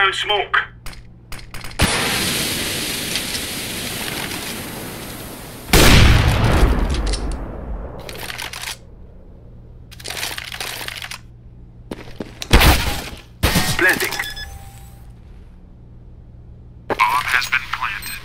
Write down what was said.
down smoke. Planting. Bomb has been planted.